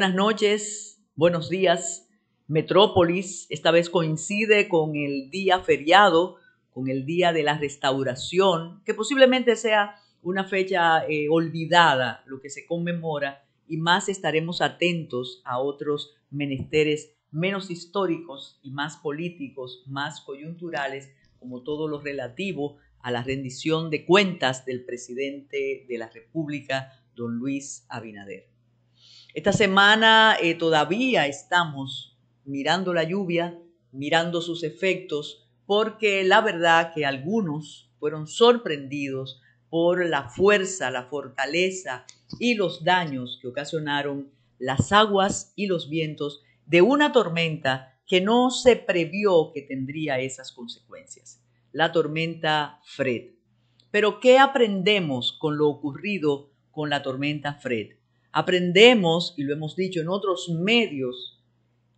Buenas noches, buenos días. Metrópolis esta vez coincide con el día feriado, con el día de la restauración, que posiblemente sea una fecha eh, olvidada, lo que se conmemora, y más estaremos atentos a otros menesteres menos históricos y más políticos, más coyunturales, como todo lo relativo a la rendición de cuentas del presidente de la República, don Luis Abinader. Esta semana eh, todavía estamos mirando la lluvia, mirando sus efectos, porque la verdad que algunos fueron sorprendidos por la fuerza, la fortaleza y los daños que ocasionaron las aguas y los vientos de una tormenta que no se previó que tendría esas consecuencias, la tormenta Fred. Pero ¿qué aprendemos con lo ocurrido con la tormenta Fred? Aprendemos, y lo hemos dicho en otros medios,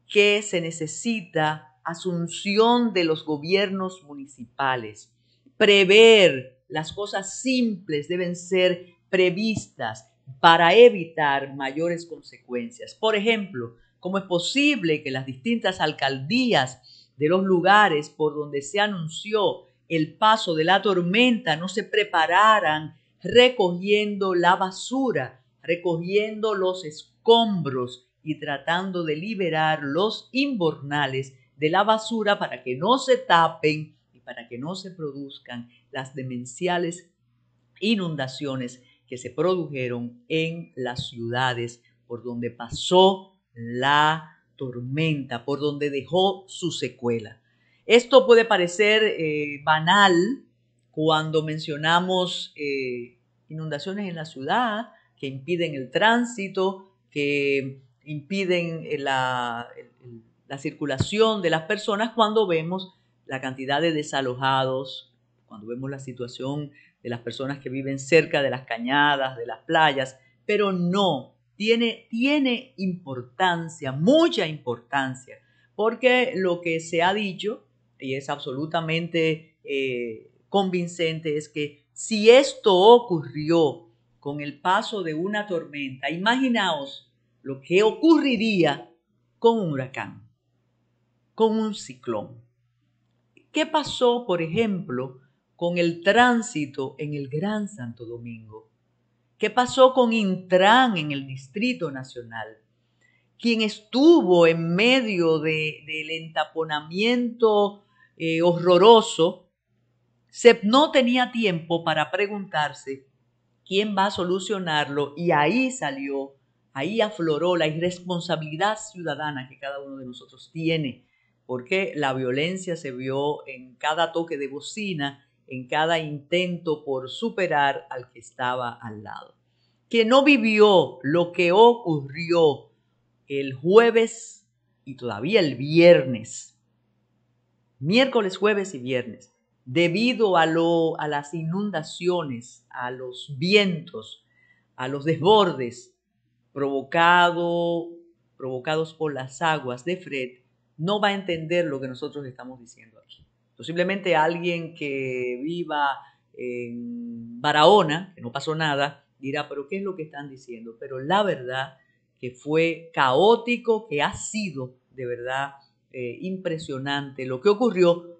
que se necesita asunción de los gobiernos municipales, prever las cosas simples deben ser previstas para evitar mayores consecuencias. Por ejemplo, ¿cómo es posible que las distintas alcaldías de los lugares por donde se anunció el paso de la tormenta no se prepararan recogiendo la basura recogiendo los escombros y tratando de liberar los inbornales de la basura para que no se tapen y para que no se produzcan las demenciales inundaciones que se produjeron en las ciudades por donde pasó la tormenta, por donde dejó su secuela. Esto puede parecer eh, banal cuando mencionamos eh, inundaciones en la ciudad, que impiden el tránsito, que impiden la, la circulación de las personas cuando vemos la cantidad de desalojados, cuando vemos la situación de las personas que viven cerca de las cañadas, de las playas, pero no, tiene, tiene importancia, mucha importancia, porque lo que se ha dicho, y es absolutamente eh, convincente, es que si esto ocurrió con el paso de una tormenta, imaginaos lo que ocurriría con un huracán, con un ciclón. ¿Qué pasó, por ejemplo, con el tránsito en el Gran Santo Domingo? ¿Qué pasó con Intran en el Distrito Nacional? Quien estuvo en medio del entaponamiento eh, horroroso, no tenía tiempo para preguntarse quién va a solucionarlo y ahí salió, ahí afloró la irresponsabilidad ciudadana que cada uno de nosotros tiene, porque la violencia se vio en cada toque de bocina, en cada intento por superar al que estaba al lado. Que no vivió lo que ocurrió el jueves y todavía el viernes, miércoles, jueves y viernes, debido a, lo, a las inundaciones, a los vientos, a los desbordes provocado, provocados por las aguas de Fred, no va a entender lo que nosotros estamos diciendo aquí. Posiblemente alguien que viva en Barahona, que no pasó nada, dirá, pero ¿qué es lo que están diciendo? Pero la verdad que fue caótico, que ha sido de verdad eh, impresionante lo que ocurrió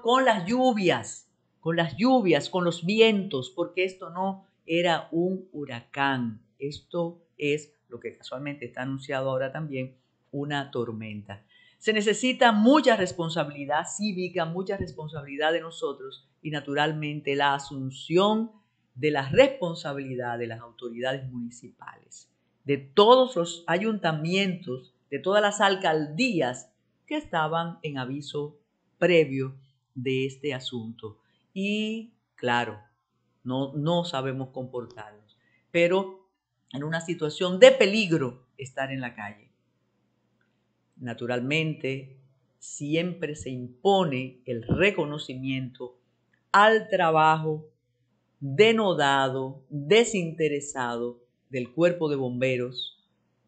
con las lluvias, con las lluvias, con los vientos, porque esto no era un huracán, esto es lo que casualmente está anunciado ahora también, una tormenta. Se necesita mucha responsabilidad cívica, mucha responsabilidad de nosotros y naturalmente la asunción de la responsabilidad de las autoridades municipales, de todos los ayuntamientos, de todas las alcaldías que estaban en aviso previo de este asunto. Y claro, no, no sabemos comportarnos, pero en una situación de peligro estar en la calle. Naturalmente, siempre se impone el reconocimiento al trabajo denodado, desinteresado del cuerpo de bomberos,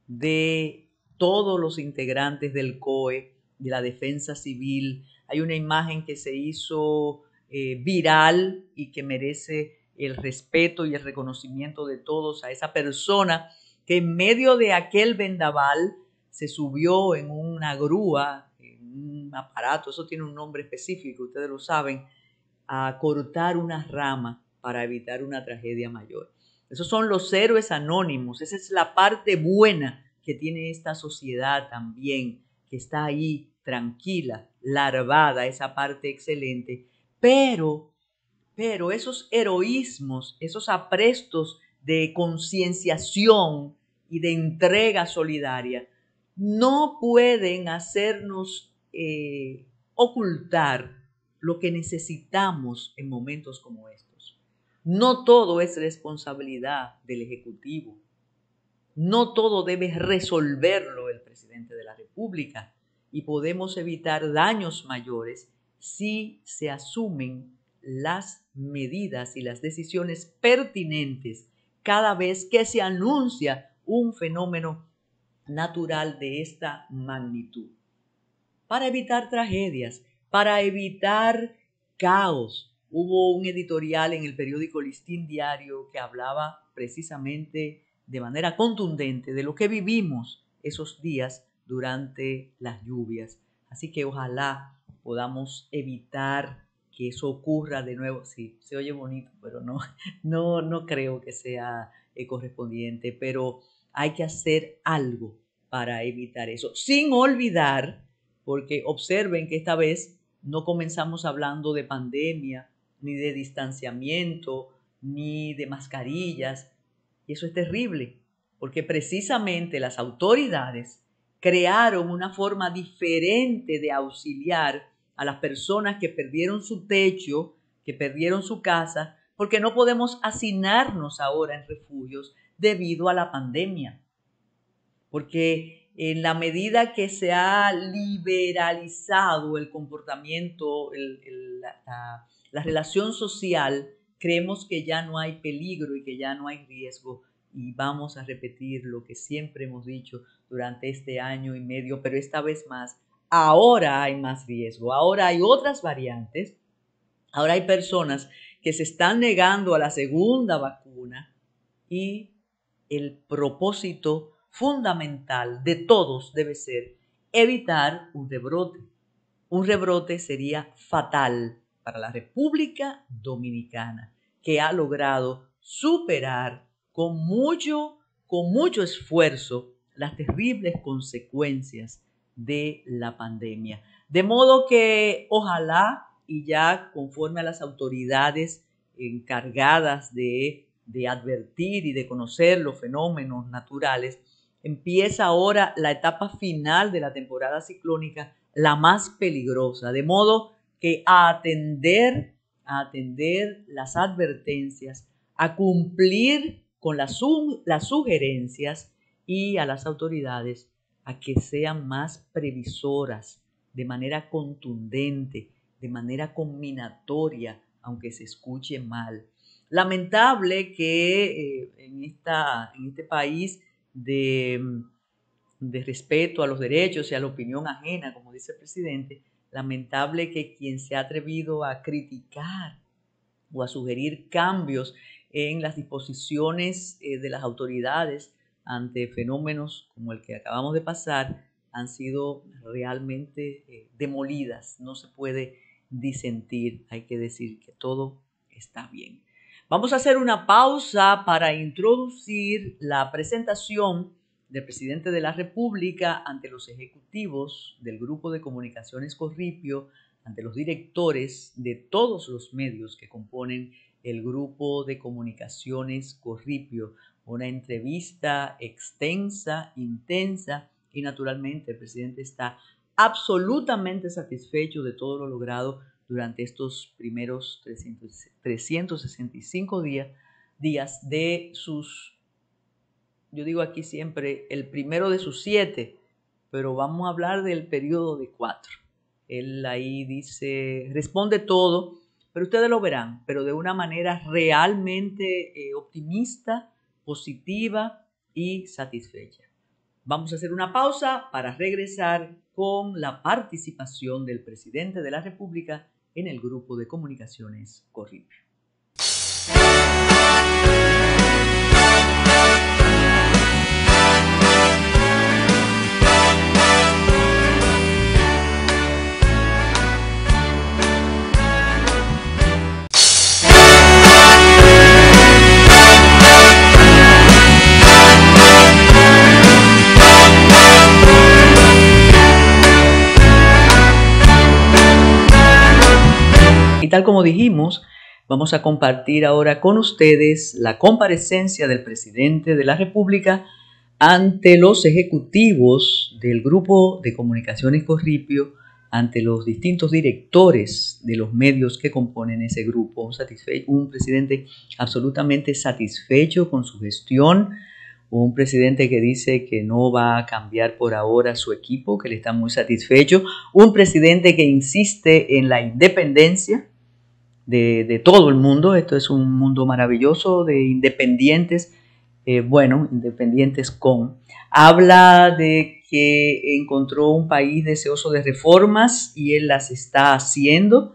de todos los integrantes del COE, de la defensa civil, hay una imagen que se hizo eh, viral y que merece el respeto y el reconocimiento de todos a esa persona que en medio de aquel vendaval se subió en una grúa, en un aparato, eso tiene un nombre específico, ustedes lo saben, a cortar una rama para evitar una tragedia mayor. Esos son los héroes anónimos, esa es la parte buena que tiene esta sociedad también, que está ahí tranquila, larvada, esa parte excelente, pero, pero esos heroísmos, esos aprestos de concienciación y de entrega solidaria, no pueden hacernos eh, ocultar lo que necesitamos en momentos como estos. No todo es responsabilidad del Ejecutivo. No todo debe resolverlo el presidente de la República y podemos evitar daños mayores si se asumen las medidas y las decisiones pertinentes cada vez que se anuncia un fenómeno natural de esta magnitud. Para evitar tragedias, para evitar caos. Hubo un editorial en el periódico Listín Diario que hablaba precisamente de manera contundente de lo que vivimos esos días durante las lluvias. Así que ojalá podamos evitar que eso ocurra de nuevo. Sí, se oye bonito, pero no, no, no creo que sea eh, correspondiente, pero hay que hacer algo para evitar eso, sin olvidar, porque observen que esta vez no comenzamos hablando de pandemia, ni de distanciamiento, ni de mascarillas. Y eso es terrible, porque precisamente las autoridades crearon una forma diferente de auxiliar a las personas que perdieron su techo, que perdieron su casa, porque no podemos hacinarnos ahora en refugios debido a la pandemia. Porque en la medida que se ha liberalizado el comportamiento, la, la, relación social, creemos que ya no hay peligro y que ya no hay riesgo. Y vamos a repetir lo que siempre hemos dicho durante este año y medio, pero esta vez más, ahora hay más riesgo, ahora hay otras variantes, ahora hay personas que se están negando a la segunda vacuna y el propósito fundamental de todos debe ser evitar un rebrote. Un rebrote sería fatal para la República Dominicana, que ha logrado superar con mucho, con mucho esfuerzo las terribles consecuencias de la pandemia. De modo que ojalá y ya conforme a las autoridades encargadas de, de advertir y de conocer los fenómenos naturales, empieza ahora la etapa final de la temporada ciclónica, la más peligrosa, de modo que a atender, a atender las advertencias, a cumplir con las, sugerencias y a las autoridades a que sean más previsoras, de manera contundente, de manera combinatoria, aunque se escuche mal. Lamentable que eh, en, esta, en este país de, respeto a los derechos y a la opinión ajena, como dice el presidente, lamentable que quien se ha atrevido a criticar o a sugerir cambios en las disposiciones eh, de las autoridades ante fenómenos como el que acabamos de pasar han sido realmente eh, demolidas. No se puede disentir, hay que decir que todo está bien. Vamos a hacer una pausa para introducir la presentación del presidente de la República ante los ejecutivos del Grupo de Comunicaciones Corripio, ante los directores de todos los medios que componen el Grupo de Comunicaciones Corripio. Una entrevista extensa, intensa y naturalmente el presidente está absolutamente satisfecho de todo lo logrado durante estos primeros 365 días, días de sus, yo digo aquí siempre, el primero de sus siete, pero vamos a hablar del periodo de cuatro. Él ahí dice, responde todo, pero ustedes lo verán, pero de una manera realmente eh, optimista, positiva y satisfecha. Vamos a hacer una pausa para regresar con la participación del presidente de la República en el grupo de comunicaciones Corripio. Tal como dijimos, vamos a compartir ahora con ustedes la comparecencia del presidente de la República ante los ejecutivos del Grupo de Comunicaciones Corripio, ante los distintos directores de los medios que componen ese grupo. Un presidente absolutamente satisfecho con su gestión, un presidente que dice que no va a cambiar por ahora su equipo, que le está muy satisfecho, un presidente que insiste en la independencia de, todo el mundo, esto es un mundo maravilloso de independientes, eh, bueno, independientes con, habla de que encontró un país deseoso de reformas y él las está haciendo.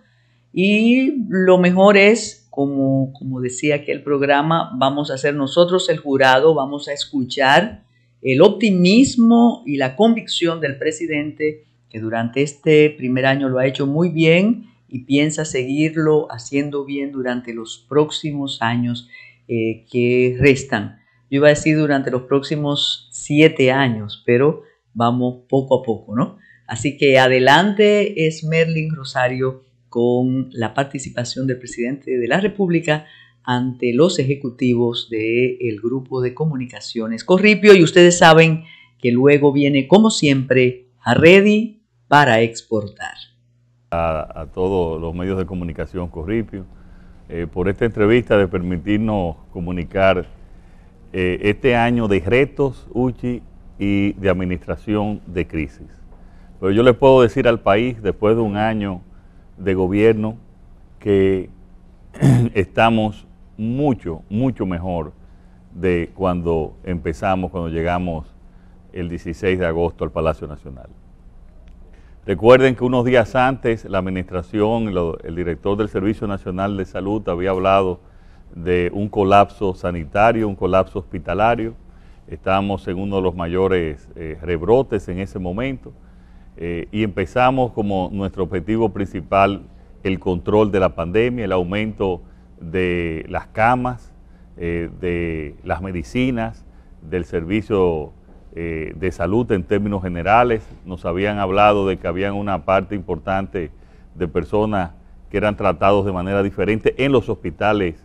Y lo mejor es como, como decía aquel programa, vamos a ser nosotros el jurado, vamos a escuchar el optimismo y la convicción del presidente que durante este primer año lo ha hecho muy bien y piensa seguirlo haciendo bien durante los próximos años eh, que restan. Yo iba a decir durante los próximos siete años, pero vamos poco a poco, ¿no? Así que adelante es Merlin Rosario con la participación del presidente de la República ante los ejecutivos del grupo de comunicaciones Corripio y ustedes saben que luego viene como siempre a Ready para exportar. A, todos los medios de comunicación Corripio eh, por esta entrevista de permitirnos comunicar eh, este año de retos, Uchi, y de administración de crisis. Pero yo le puedo decir al país, después de un año de gobierno que estamos mucho, mucho mejor de cuando empezamos, cuando llegamos el 16 de agosto al Palacio Nacional. Recuerden que unos días antes la administración, el director del Servicio Nacional de Salud había hablado de un colapso sanitario, un colapso hospitalario. Estábamos en uno de los mayores eh, rebrotes en ese momento. Eh, y empezamos como nuestro objetivo principal el control de la pandemia, el aumento de las camas, eh, de las medicinas, del servicio eh, de salud en términos generales. Nos habían hablado de que había una parte importante de personas que eran tratados de manera diferente en los hospitales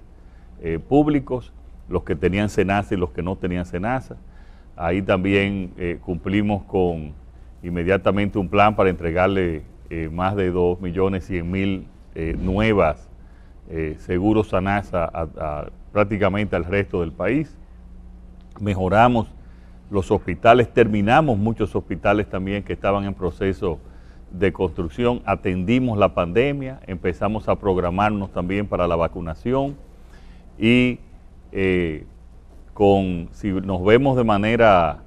públicos, los que tenían SENASA y los que no tenían SENASA. Ahí también cumplimos con inmediatamente un plan para entregarle eh, más de 2 millones 100 mil eh, nuevas eh, seguros SANASA a, prácticamente al resto del país. Mejoramos los hospitales, terminamos muchos hospitales también que estaban en proceso de construcción, atendimos la pandemia, empezamos a programarnos también para la vacunación y con, si nos vemos de manera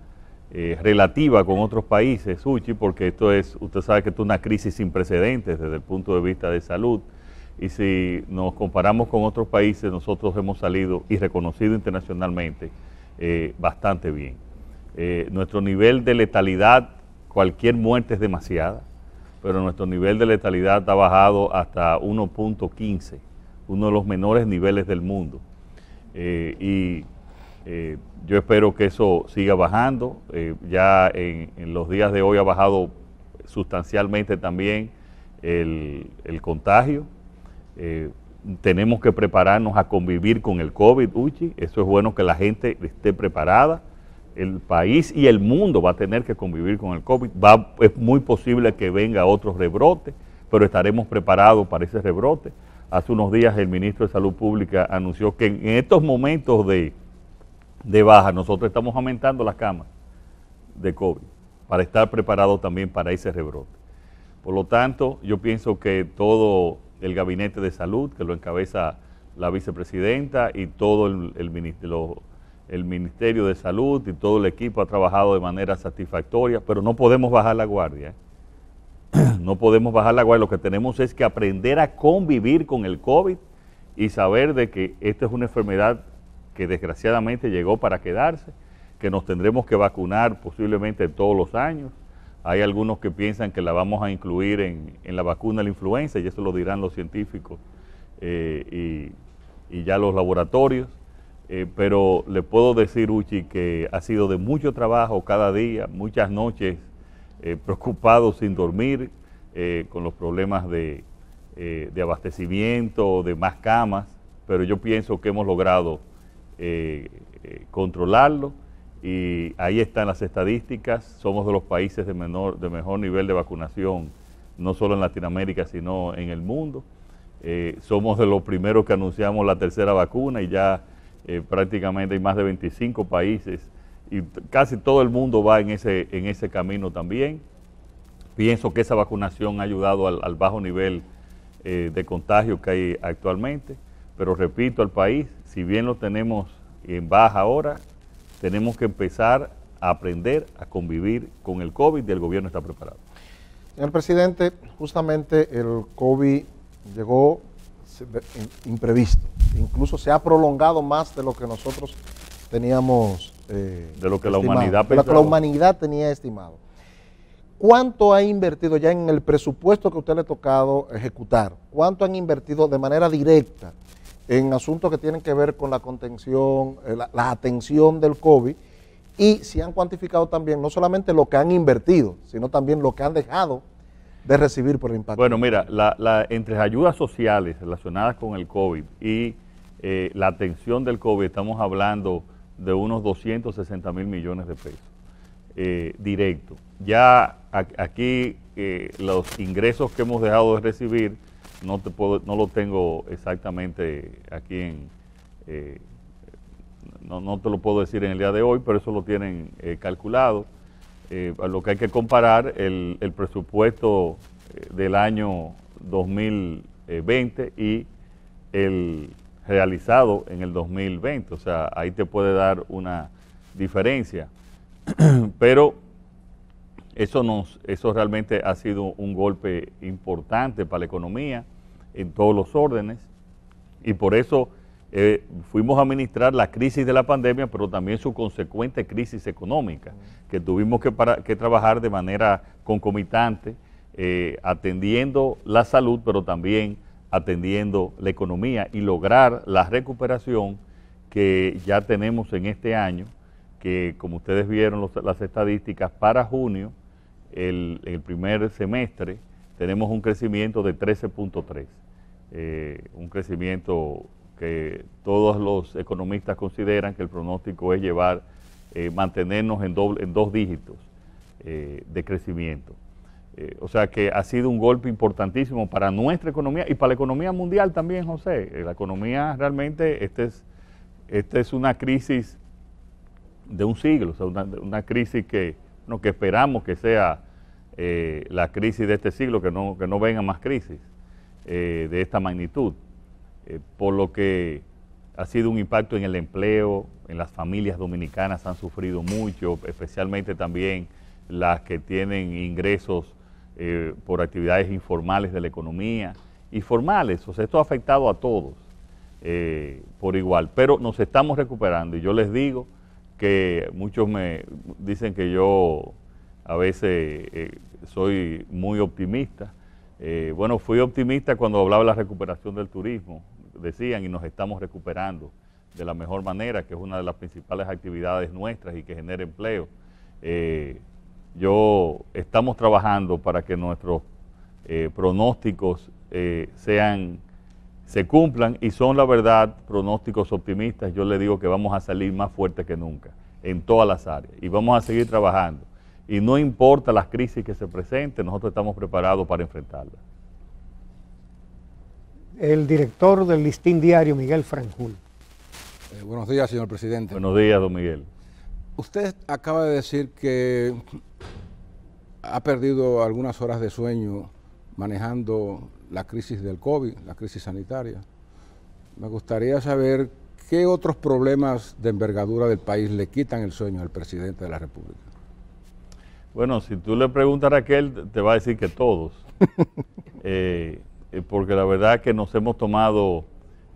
eh, relativa con otros países, Uchi, porque esto es, usted sabe que esto es una crisis sin precedentes desde el punto de vista de salud. Y si nos comparamos con otros países, nosotros hemos salido y reconocido internacionalmente eh, bastante bien. Eh, nuestro nivel de letalidad, cualquier muerte es demasiada, pero nuestro nivel de letalidad ha bajado hasta 1.15, uno de los menores niveles del mundo. y eh, yo espero que eso siga bajando. Eh, ya en, los días de hoy ha bajado sustancialmente también el, contagio. Eh, tenemos que prepararnos a convivir con el COVID, Uchi. Eso es bueno que la gente esté preparada. El país y el mundo va a tener que convivir con el COVID. Va, es muy posible que venga otro rebrote, pero estaremos preparados para ese rebrote. Hace unos días el ministro de Salud Pública anunció que en estos momentos de de baja, nosotros estamos aumentando las camas de COVID para estar preparados también para ese rebrote. Por lo tanto, yo pienso que todo el gabinete de salud, que lo encabeza la vicepresidenta y todo el, ministerio, el Ministerio de Salud y todo el equipo ha trabajado de manera satisfactoria, pero no podemos bajar la guardia. ¿eh? No podemos bajar la guardia, lo que tenemos es que aprender a convivir con el COVID y saber de que esta es una enfermedad que desgraciadamente llegó para quedarse, que nos tendremos que vacunar posiblemente todos los años. Hay algunos que piensan que la vamos a incluir en, la vacuna de la influenza, y eso lo dirán los científicos eh, y, ya los laboratorios. Eh, pero le puedo decir, Uchi, que ha sido de mucho trabajo cada día, muchas noches eh, preocupados sin dormir, con los problemas de eh, de abastecimiento, de más camas, pero yo pienso que hemos logrado eh, controlarlo y ahí están las estadísticas, somos de los países de, menor, de mejor nivel de vacunación, no solo en Latinoamérica, sino en el mundo. somos de los primeros que anunciamos la tercera vacuna y ya prácticamente hay más de 25 países y casi todo el mundo va en ese, en ese camino también. Pienso que esa vacunación ha ayudado al, bajo nivel eh, de contagio que hay actualmente, pero repito al país, si bien lo tenemos en baja ahora, tenemos que empezar a aprender a convivir con el COVID y el gobierno está preparado. Señor presidente, justamente el COVID llegó imprevisto, incluso se ha prolongado más de lo que nosotros teníamos eh, de lo que la humanidad de lo que la humanidad tenía estimado. ¿Cuánto ha invertido ya en el presupuesto que a usted le ha tocado ejecutar? ¿Cuánto han invertido de manera directa en asuntos que tienen que ver con la contención, eh, la, atención del COVID? Y si han cuantificado también no solamente lo que han invertido, sino también lo que han dejado de recibir por el impacto. Bueno, mira, la, entre las ayudas sociales relacionadas con el COVID y eh, la atención del COVID, estamos hablando de unos 260 mil millones de pesos eh, directos. Ya aquí eh, los ingresos que hemos dejado de recibir, no, te puedo, no lo tengo exactamente aquí en... Eh, no, te lo puedo decir en el día de hoy, pero eso lo tienen calculado. Lo que hay que comparar el, el presupuesto del año 2020 y el realizado en el 2020. O sea, ahí te puede dar una diferencia. Pero eso, nos, eso realmente ha sido un golpe importante para la economía en todos los órdenes y por eso eh, fuimos a administrar la crisis de la pandemia, pero también su consecuente crisis económica, que tuvimos que, que trabajar de manera concomitante, eh, atendiendo la salud, pero también atendiendo la economía y lograr la recuperación que ya tenemos en este año, que como ustedes vieron las estadísticas, para junio, el, primer semestre, tenemos un crecimiento de 13.3, eh, un crecimiento que todos los economistas consideran que el pronóstico es llevar, eh, mantenernos en, doble, en dos dígitos eh, de crecimiento. Eh, o sea que ha sido un golpe importantísimo para nuestra economía y para la economía mundial también, José. La economía realmente, esta es, este es una crisis de un siglo, o sea, una, crisis que, que esperamos que sea la crisis de este siglo, que no, que no venga más crisis de esta magnitud. Por lo que ha sido un impacto en el empleo, en las familias dominicanas han sufrido mucho, especialmente también las que tienen ingresos eh, por actividades informales de la economía y formales. O sea, esto ha afectado a todos eh, por igual, pero nos estamos recuperando y yo les digo que muchos me dicen que yo a veces eh, soy muy optimista. bueno, fui optimista cuando hablaba de la recuperación del turismo, decían, y nos estamos recuperando de la mejor manera, que es una de las principales actividades nuestras y que genera empleo. Yo estamos trabajando para que nuestros eh, pronósticos eh, sean, se cumplan y son la verdad pronósticos optimistas. Yo le digo que vamos a salir más fuertes que nunca en todas las áreas y vamos a seguir trabajando. Y no importa las crisis que se presenten, nosotros estamos preparados para enfrentarlas. El director del Listín Diario, Miguel Franjul. Eh, buenos días, señor presidente. Buenos días, don Miguel. Usted acaba de decir que ha perdido algunas horas de sueño manejando la crisis del COVID, la crisis sanitaria. Me gustaría saber qué otros problemas de envergadura del país le quitan el sueño al presidente de la República. Bueno, si tú le preguntas a Raquel, te va a decir que todos. Eh, porque la verdad que nos hemos tomado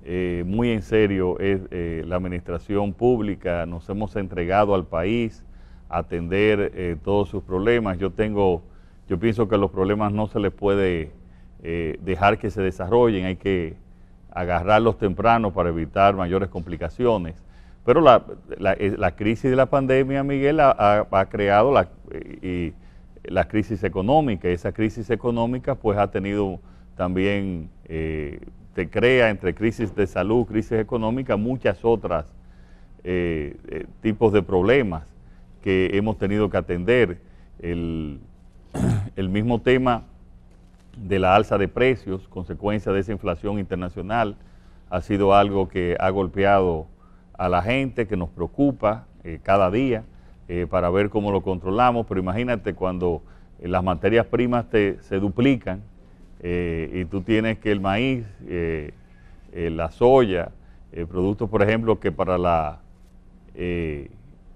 eh, muy en serio la administración pública, nos hemos entregado al país, atender eh, todos sus problemas. Yo tengo, yo pienso que los problemas no se les puede eh, dejar que se desarrollen, hay que agarrarlos temprano para evitar mayores complicaciones. Pero la, la, eh, crisis de la pandemia, Miguel, ha, creado la, y, la crisis económica. Esa crisis económica pues ha tenido también eh, te crea entre crisis de salud, crisis económica, muchas otras eh, eh, tipos de problemas que hemos tenido que atender. El, el mismo tema de la alza de precios, consecuencia de esa inflación internacional, ha sido algo que ha golpeado a la gente, que nos preocupa cada día para ver cómo lo controlamos, pero imagínate cuando las materias primas te, se duplican, eh, y tú tienes que el maíz, eh, eh, la soya, productos, por ejemplo, que para, la,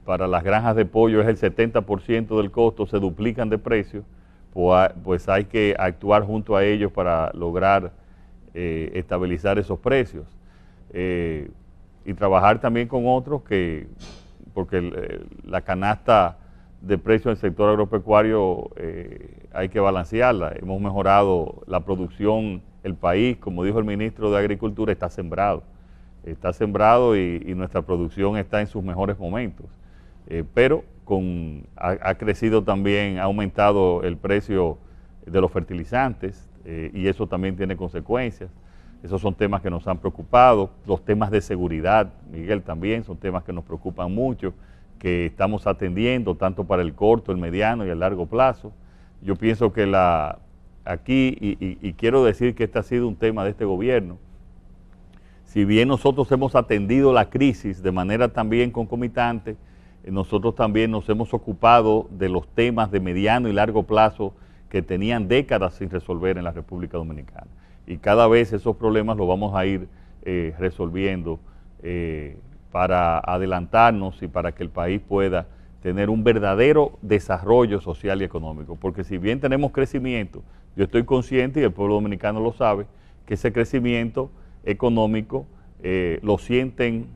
para las granjas de pollo es el 70% del costo, se duplican de precio, pues, pues, hay que actuar junto a ellos para lograr estabilizar esos precios. y trabajar también con otros que, porque la canasta de precios del sector agropecuario eh, hay que balancearla. Hemos mejorado la producción, el país, como dijo el ministro de Agricultura, está sembrado. Está sembrado y, nuestra producción está en sus mejores momentos. Eh, pero con, ha, crecido también, ha aumentado el precio de los fertilizantes eh, y eso también tiene consecuencias. Esos son temas que nos han preocupado. Los temas de seguridad, Miguel, también son temas que nos preocupan mucho que estamos atendiendo tanto para el corto, el mediano y el largo plazo. Yo pienso que la, aquí, y, quiero decir que este ha sido un tema de este gobierno, si bien nosotros hemos atendido la crisis de manera también concomitante, eh, nosotros también nos hemos ocupado de los temas de mediano y largo plazo que tenían décadas sin resolver en la República Dominicana. Y cada vez esos problemas los vamos a ir eh, resolviendo eh, para adelantarnos y para que el país pueda tener un verdadero desarrollo social y económico. Porque si bien tenemos crecimiento, yo estoy consciente y el pueblo dominicano lo sabe, que ese crecimiento económico eh, lo sienten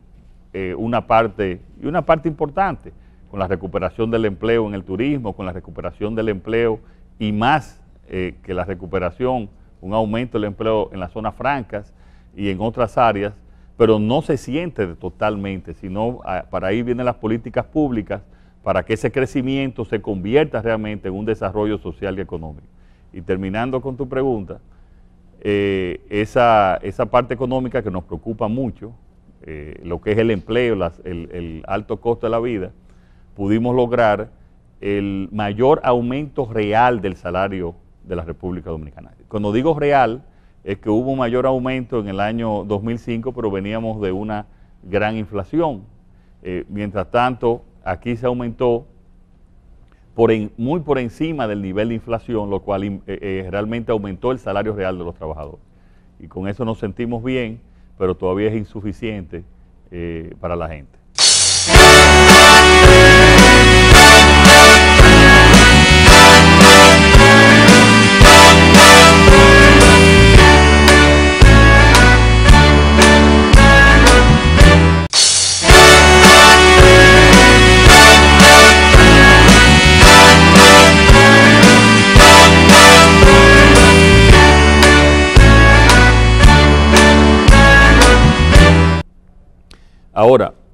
eh, una parte, y una parte importante, con la recuperación del empleo en el turismo, con la recuperación del empleo y más eh, que la recuperación, un aumento del empleo en las zonas francas y en otras áreas, pero no se siente totalmente, sino ah, para ahí vienen las políticas públicas para que ese crecimiento se convierta realmente en un desarrollo social y económico. Y terminando con tu pregunta, eh, esa, esa, parte económica que nos preocupa mucho, eh, lo que es el empleo, el, el alto costo de la vida, pudimos lograr el mayor aumento real del salario de la República Dominicana. Cuando digo real, es que hubo un mayor aumento en el año 2005, pero veníamos de una gran inflación. Eh, mientras tanto, aquí se aumentó muy por encima del nivel de inflación, lo cual eh, eh, realmente aumentó el salario real de los trabajadores. Y con eso nos sentimos bien, pero todavía es insuficiente para la gente.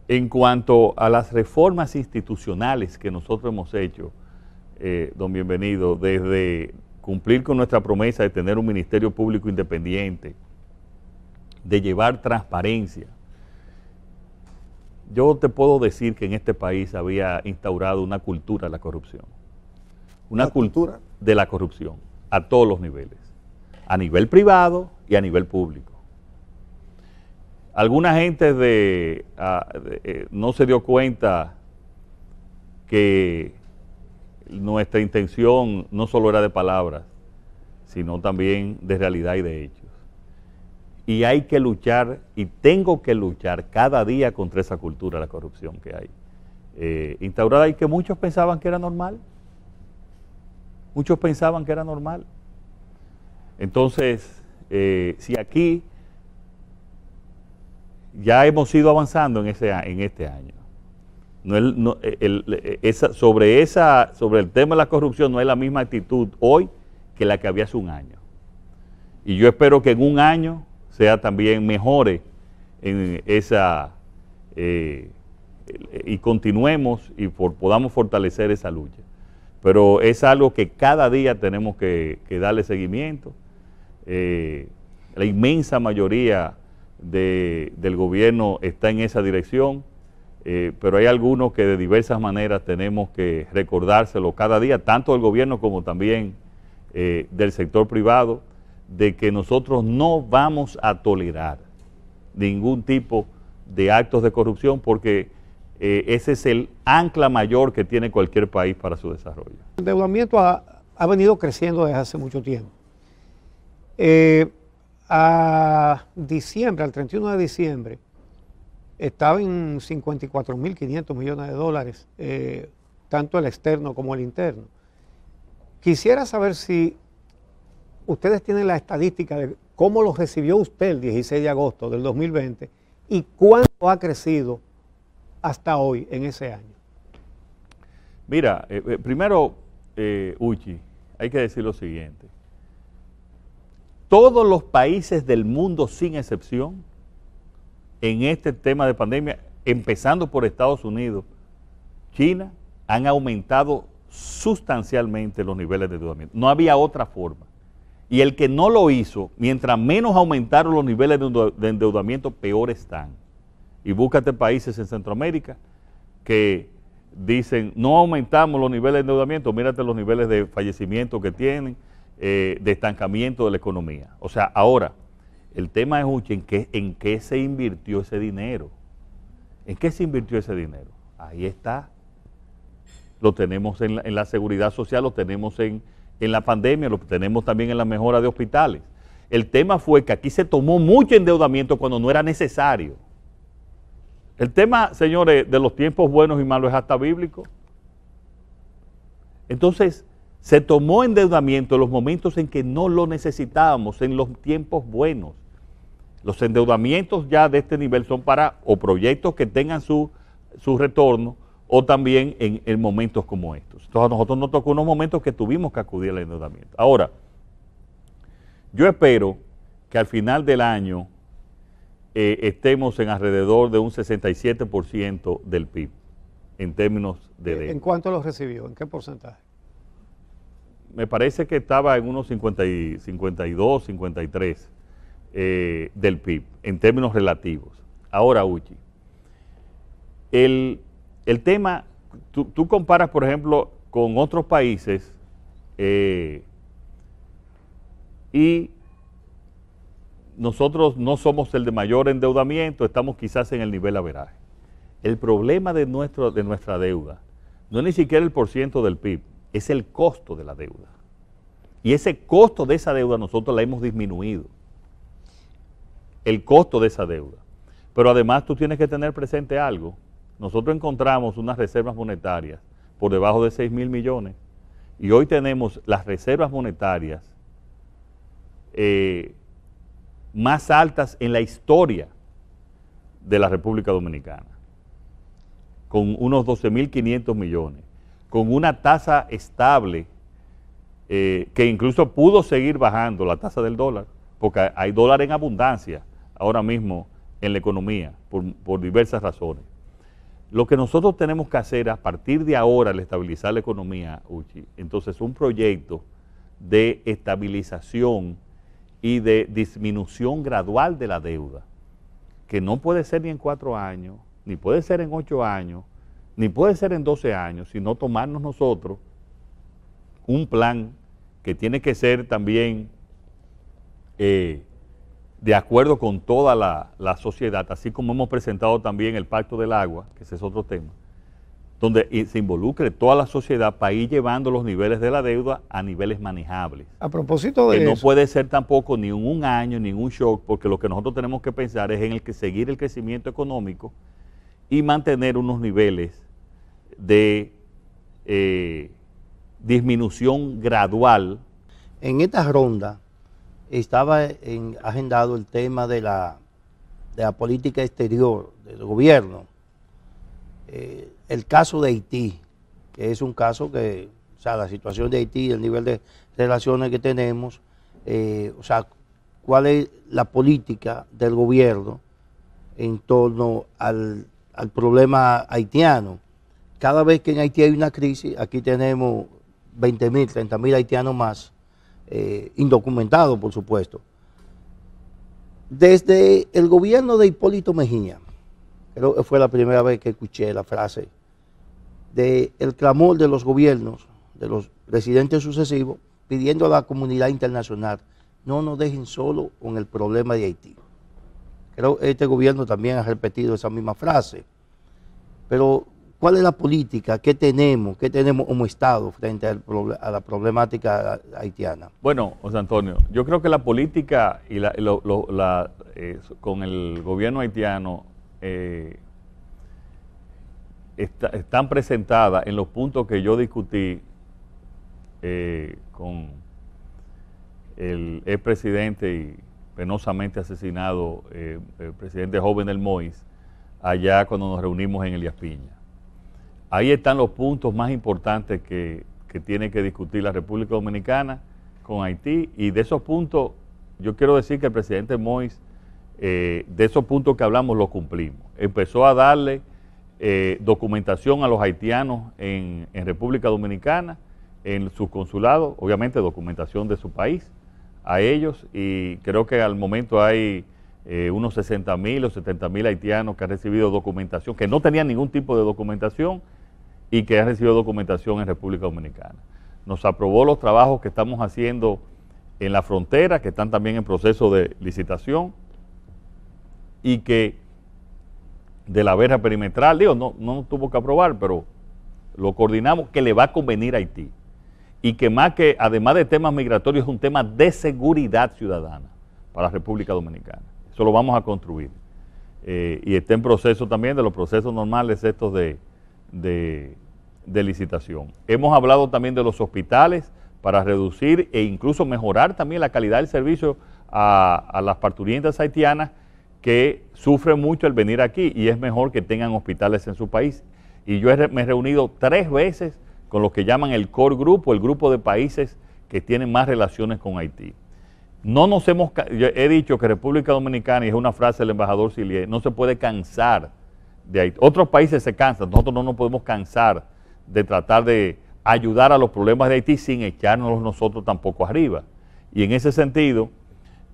En cuanto a las reformas institucionales que nosotros hemos hecho, eh, don Bienvenido, desde cumplir con nuestra promesa de tener un Ministerio Público independiente, de llevar transparencia, yo te puedo decir que en este país había instaurado una cultura de la corrupción. Una, cultura de la corrupción a todos los niveles, a nivel privado y a nivel público. Alguna gente ah, eh, no se dio cuenta que nuestra intención no solo era de palabras, sino también de realidad y de hechos. Y hay que luchar, y tengo que luchar cada día contra esa cultura la corrupción que hay. Eh, instaurada y que muchos pensaban que era normal. Muchos pensaban que era normal. Entonces, eh, si aquí ya hemos ido avanzando en, ese, en este año. No, esa, sobre, esa, sobre el tema de la corrupción no es la misma actitud hoy que la que había hace un año. Y yo espero que en un año sea también mejore en esa eh, y continuemos y podamos fortalecer esa lucha. Pero es algo que cada día tenemos que, darle seguimiento. Eh, la inmensa mayoría del gobierno está en esa dirección, eh, pero hay algunos que de diversas maneras tenemos que recordárselo cada día, tanto del gobierno como también eh, del sector privado, de que nosotros no vamos a tolerar ningún tipo de actos de corrupción porque eh, ese es el ancla mayor que tiene cualquier país para su desarrollo. El endeudamiento ha, venido creciendo desde hace mucho tiempo. A diciembre, al 31 de diciembre, estaba en 54.500 millones de dólares, eh, tanto el externo como el interno. Quisiera saber si ustedes tienen la estadística de cómo lo recibió usted el 16 de agosto del 2020 y cuánto ha crecido hasta hoy en ese año. Mira, eh, eh, primero, eh, Uchi, hay que decir lo siguiente. Todos los países del mundo, sin excepción, en este tema de pandemia, empezando por Estados Unidos, China, han aumentado sustancialmente los niveles de endeudamiento. No había otra forma. Y el que no lo hizo, mientras menos aumentaron los niveles de endeudamiento, peor están. Y búscate países en Centroamérica que dicen, no aumentamos los niveles de endeudamiento, mírate los niveles de fallecimiento que tienen, eh, de estancamiento de la economía. O sea, ahora, el tema es, ¿en qué, ¿en qué se invirtió ese dinero? ¿En qué se invirtió ese dinero? Ahí está. Lo tenemos en la seguridad social, lo tenemos en en la pandemia, lo tenemos también en la mejora de hospitales. El tema fue que aquí se tomó mucho endeudamiento cuando no era necesario. El tema, señores, de los tiempos buenos y malos es hasta bíblico. Entonces, se tomó endeudamiento en los momentos en que no lo necesitábamos, en los tiempos buenos. Los endeudamientos ya de este nivel son para o proyectos que tengan su, su retorno o también en, momentos como estos. Entonces a nosotros nos tocó unos momentos que tuvimos que acudir al endeudamiento. Ahora, yo espero que al final del año eh, estemos en alrededor de un 67% del PIB en términos de deuda. ¿En cuánto lo recibió? ¿En qué porcentaje? Me parece que estaba en unos 52, 53 eh, del PIB en términos relativos. Ahora, Uchi, el, el tema, tú, comparas, por ejemplo, con otros países eh, y nosotros no somos el de mayor endeudamiento, estamos quizás en el nivel averaje. El problema de, nuestro, de nuestra deuda no es ni siquiera el porciento del PIB, es el costo de la deuda. Y ese costo de esa deuda nosotros la hemos disminuido. El costo de esa deuda. Pero además tú tienes que tener presente algo, nosotros encontramos unas reservas monetarias por debajo de 6 mil millones y hoy tenemos las reservas monetarias eh, más altas en la historia de la República Dominicana, con unos 12.500 millones, con una tasa estable eh, que incluso pudo seguir bajando la tasa del dólar, porque hay dólar en abundancia ahora mismo en la economía por diversas razones. Lo que nosotros tenemos que hacer a partir de ahora al estabilizar la economía, Uchi, entonces un proyecto de estabilización y de disminución gradual de la deuda, que no puede ser ni en cuatro años, ni puede ser en ocho años, ni puede ser en doce años, sino tomarnos nosotros un plan que tiene que ser también eh, de acuerdo con toda la, sociedad, así como hemos presentado también el Pacto del Agua, que ese es otro tema, donde se involucre toda la sociedad para ir llevando los niveles de la deuda a niveles manejables. A propósito de que no puede ser tampoco ni un año, ni un shock, porque lo que nosotros tenemos que pensar es en el que seguir el crecimiento económico y mantener unos niveles de eh, disminución gradual. En esta ronda, estaba en, agendado el tema de la, de la política exterior del gobierno. Eh, el caso de Haití, que es un caso que, o sea, la situación de Haití, el nivel de relaciones que tenemos, eh, o sea, cuál es la política del gobierno en torno al, al problema haitiano. Cada vez que en Haití hay una crisis, aquí tenemos 20 mil, 30 mil haitianos más eh, indocumentados, por supuesto. Desde el gobierno de Hipólito Mejía, creo que fue la primera vez que escuché la frase, de el clamor de los gobiernos, de los presidentes sucesivos, pidiendo a la comunidad internacional, no nos dejen solo con el problema de Haití. Creo que este gobierno también ha repetido esa misma frase. Pero, ¿cuál es la política? ¿Qué tenemos? ¿Qué tenemos como Estado frente a la problemática haitiana? Bueno, José Antonio, yo creo que la política y eh, con el gobierno haitiano eh, están presentadas en los puntos que yo discutí eh, con el expresidente y penosamente asesinado el presidente joven del MOIS, allá cuando nos reunimos en Elías Piña. Ahí están los puntos más importantes que, tiene que discutir la República Dominicana con Haití y de esos puntos yo quiero decir que el presidente Mois, eh, de esos puntos que hablamos, los cumplimos. Empezó a darle eh, documentación a los haitianos en, en, República Dominicana, en sus consulados, obviamente documentación de su país a ellos y creo que al momento hay eh, unos 60 mil o 70 mil haitianos que han recibido documentación, que no tenían ningún tipo de documentación y que han recibido documentación en República Dominicana. Nos aprobó los trabajos que estamos haciendo en la frontera, que están también en proceso de licitación, y que de la verja perimetral, digo, no, no tuvo que aprobar, pero lo coordinamos, que le va a convenir a Haití. Y que más que, además de temas migratorios, es un tema de seguridad ciudadana para la República Dominicana. Eso lo vamos a construir. Eh, y está en proceso también de los procesos normales estos de, de, licitación. Hemos hablado también de los hospitales para reducir e incluso mejorar también la calidad del servicio a, las parturientas haitianas que sufren mucho el venir aquí y es mejor que tengan hospitales en su país. Y yo me he reunido tres veces con lo que llaman el core group, el grupo de países que tienen más relaciones con Haití. No nos hemos, he dicho que República Dominicana, y es una frase del embajador Silier, no se puede cansar de Haití. Otros países se cansan, nosotros no nos podemos cansar de tratar de ayudar a los problemas de Haití sin echarnos nosotros tampoco arriba. Y en ese sentido,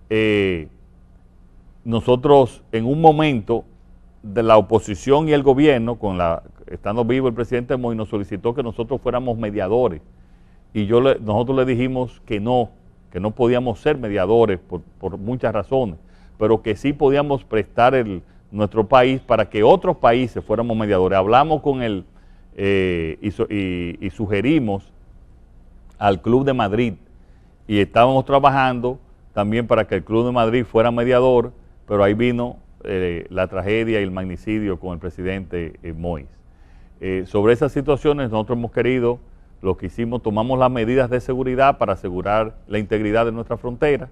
eh, nosotros en un momento de la oposición y el gobierno, con la, estando vivo el presidente Moy, nos solicitó que nosotros fuéramos mediadores. Y yo nosotros le dijimos que no, que no podíamos ser mediadores por, muchas razones, pero que sí podíamos prestar el, nuestro país para que otros países fuéramos mediadores. Hablamos con él eh, y, sugerimos al Club de Madrid y estábamos trabajando también para que el Club de Madrid fuera mediador, pero ahí vino eh, la tragedia y el magnicidio con el presidente eh, Mois. sobre esas situaciones nosotros hemos querido lo que hicimos, tomamos las medidas de seguridad para asegurar la integridad de nuestra frontera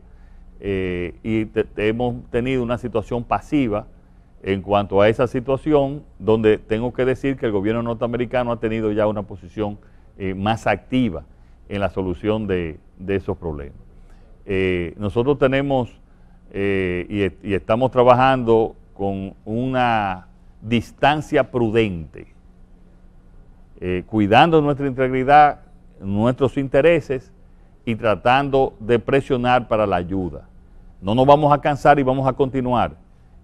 eh, y hemos tenido una situación pasiva en cuanto a esa situación, donde tengo que decir que el gobierno norteamericano ha tenido ya una posición eh, más activa en la solución de, esos problemas. Eh, nosotros tenemos y, y estamos trabajando con una distancia prudente eh, cuidando nuestra integridad, nuestros intereses y tratando de presionar para la ayuda. No nos vamos a cansar y vamos a continuar,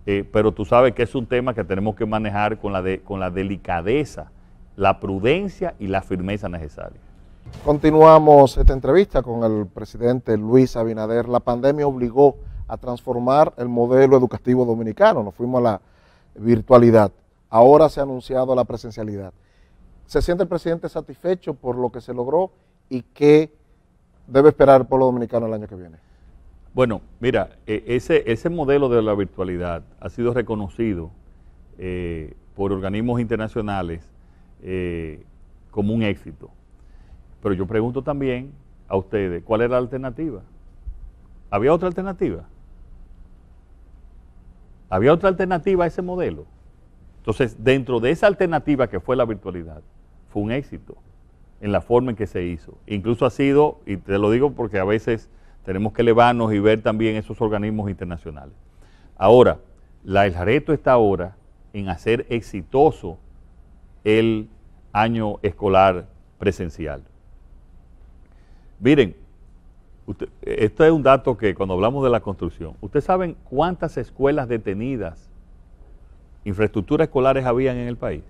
eh, pero tú sabes que es un tema que tenemos que manejar con la, con la delicadeza, la prudencia y la firmeza necesaria. Continuamos esta entrevista con el presidente Luis Abinader. La pandemia obligó a transformar el modelo educativo dominicano, nos fuimos a la virtualidad. Ahora se ha anunciado la presencialidad. ¿Se siente el presidente satisfecho por lo que se logró y qué debe esperar el pueblo dominicano el año que viene? Bueno, mira, e, ese, ese modelo de la virtualidad ha sido reconocido eh, por organismos internacionales eh, como un éxito. Pero yo pregunto también a ustedes, ¿cuál era la alternativa? ¿Había otra alternativa? ¿Había otra alternativa a ese modelo? Entonces, dentro de esa alternativa que fue la virtualidad, un éxito en la forma en que se hizo. Incluso ha sido, y te lo digo porque a veces tenemos que elevarnos y ver también esos organismos internacionales. Ahora, la, el reto está ahora en hacer exitoso el año escolar presencial. Miren, esto es un dato que cuando hablamos de la construcción, ¿ustedes saben cuántas escuelas detenidas, infraestructuras escolares habían en el país?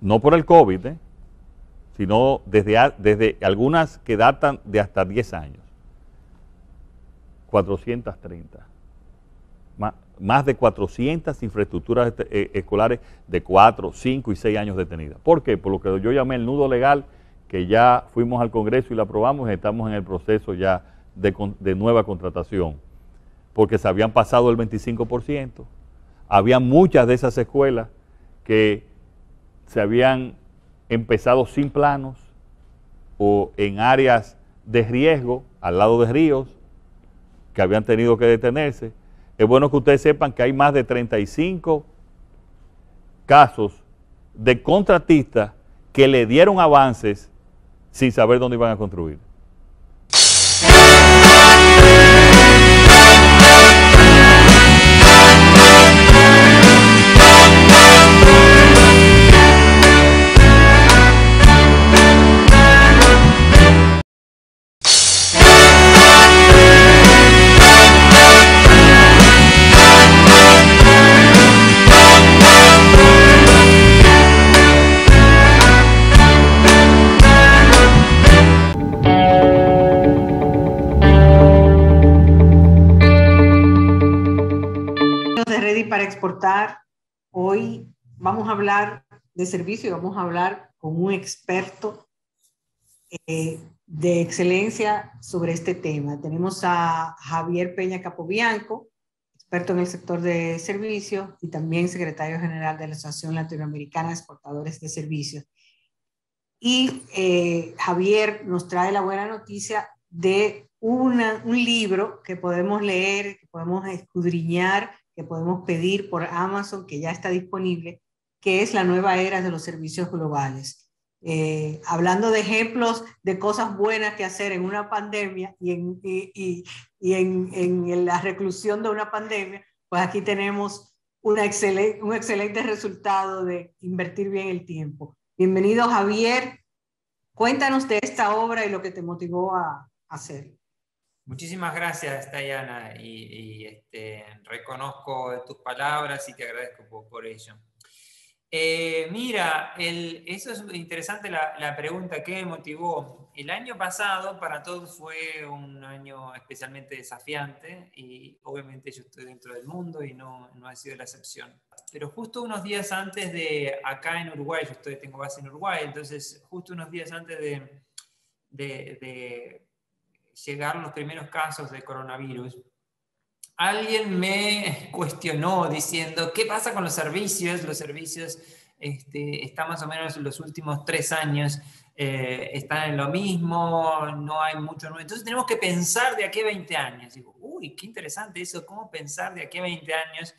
No por el COVID, ¿eh? sino desde, desde algunas que datan de hasta 10 años. 430. Más, de 400 infraestructuras este, eh, escolares de 4, 5 y 6 años detenidas. ¿Por qué? Por lo que yo llamé el nudo legal, que ya fuimos al Congreso y lo aprobamos y estamos en el proceso ya de, de nueva contratación. Porque se habían pasado el 25%. Había muchas de esas escuelas que se habían empezado sin planos o en áreas de riesgo, al lado de ríos, que habían tenido que detenerse. Es bueno que ustedes sepan que hay más de 35 casos de contratistas que le dieron avances sin saber dónde iban a construir. De servicio y vamos a hablar con un experto eh, de excelencia sobre este tema. Tenemos a Javier Peña Capobianco, experto en el sector de servicios y también secretario general de la Asociación Latinoamericana de Exportadores de Servicios. Y eh, Javier nos trae la buena noticia de un libro que podemos leer, que podemos escudriñar que podemos pedir por Amazon, que ya está disponible, que es la nueva era de los servicios globales. Eh, hablando de ejemplos de cosas buenas que hacer en una pandemia y en, y, y, en, en, la reclusión de una pandemia, pues aquí tenemos una excelente, un excelente resultado de invertir bien el tiempo. Bienvenido Javier, cuéntanos de esta obra y lo que te motivó a, a hacer. Muchísimas gracias, Tayana, y, este, reconozco tus palabras y te agradezco por, ello. Eh, mira, eso es interesante la, pregunta, ¿qué me motivó? El año pasado para todos fue un año especialmente desafiante y obviamente yo estoy dentro del mundo y no, no ha sido la excepción. Pero justo unos días antes de, acá en Uruguay, yo estoy, tengo base en Uruguay, entonces justo unos días antes de, de llegaron los primeros casos de coronavirus, alguien me cuestionó diciendo, ¿qué pasa con los servicios? Los servicios este, están más o menos en los últimos tres años, eh, están en lo mismo, no hay mucho nuevo. Entonces tenemos que pensar de aquí a 20 años. Digo, uy, qué interesante eso, cómo pensar de aquí a 20 años,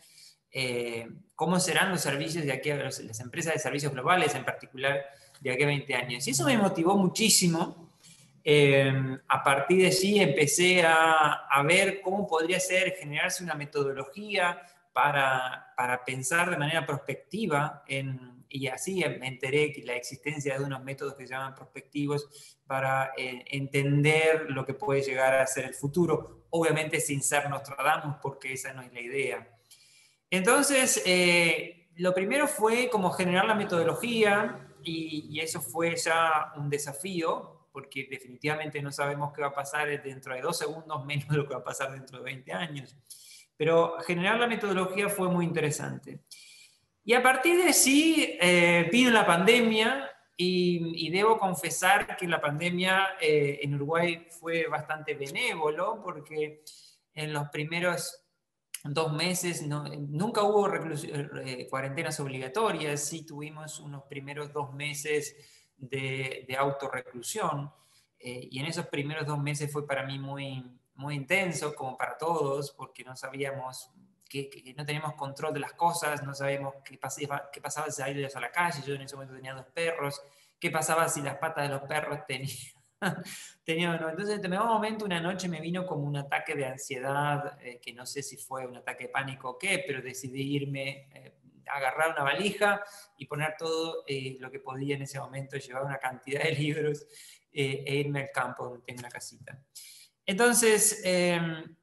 eh, cómo serán los servicios de aquí a las empresas de servicios globales en particular de aquí a 20 años. Y eso me motivó muchísimo Em, a partir de allí empecé a, ver cómo podría ser generarse una metodología para, para pensar de manera prospectiva en, y así me enteré que la existencia de unos métodos que se llaman prospectivos para eh, entender lo que puede llegar a ser el futuro, obviamente sin ser Nostradamus porque esa no es la idea. Entonces, eh, lo primero fue como generar la metodología y, y eso fue ya un desafío porque definitivamente no sabemos qué va a pasar dentro de dos segundos, menos de lo que va a pasar dentro de 20 años. Pero generar la metodología fue muy interesante. Y a partir de sí eh, la pandemia y, debo confesar que la pandemia eh, en Uruguay fue bastante benévolo porque en los primeros dos meses nunca hubo eh, cuarentenas obligatorias, sí tuvimos unos primeros dos meses de, de autorreclusión. Eh, y en esos primeros dos meses fue para mí muy, muy intenso, como para todos, porque no sabíamos, que, no teníamos control de las cosas, no sabíamos qué pasaba, qué pasaba si salías a la calle, yo en ese momento tenía dos perros, qué pasaba si las patas de los perros tenían... tenía no. Entonces, en un momento, una noche me vino como un ataque de ansiedad, eh, que no sé si fue un ataque de pánico o qué, pero decidí irme, eh, agarrar una valija y poner todo eh, lo que podía en ese momento, llevar una cantidad de libros eh, e irme al campo donde tengo una casita. Entonces, em,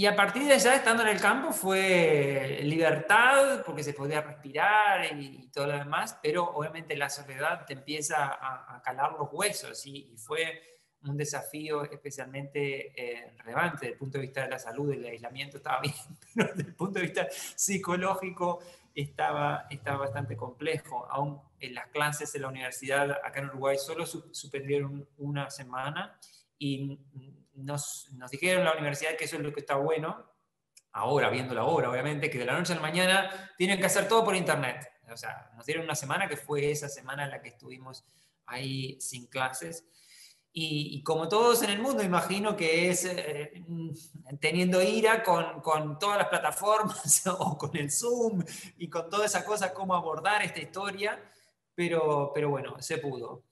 y a partir de allá, estando en el campo, fue libertad, porque se podía respirar y, todo lo demás, pero obviamente la soledad te empieza a, calar los huesos y, fue un desafío especialmente eh, relevante desde el punto de vista de la salud, el aislamiento estaba bien, pero desde el punto de vista psicológico estaba, estaba bastante complejo. Aún en las clases en la universidad acá en Uruguay solo suspendieron una semana y nos, nos dijeron en la universidad que eso es lo que está bueno, ahora, viendo ahora, obviamente, que de la noche a la mañana tienen que hacer todo por internet. O sea, nos dieron una semana que fue esa semana en la que estuvimos ahí sin clases. Y, como todos en el mundo, imagino que es eh, teniendo ira con, con, todas las plataformas o con el Zoom y con toda esa cosa, cómo abordar esta historia, pero, pero bueno, se pudo.